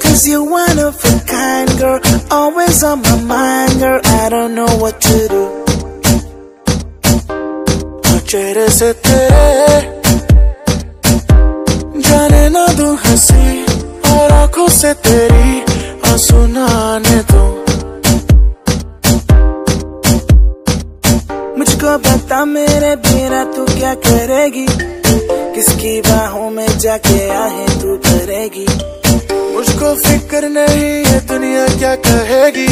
Cause you're wonderful kind girl. Always on my mind girl. I don't know what to do. Noche se te Ya le no duja si Ahora cose te ri A su nane tu Mucho bata mere bina Tu kya karegi Kiski bajo me जाके आहे तू करेगी? मुझको फ़िक्र नहीं है दुनिया क्या कहेगी?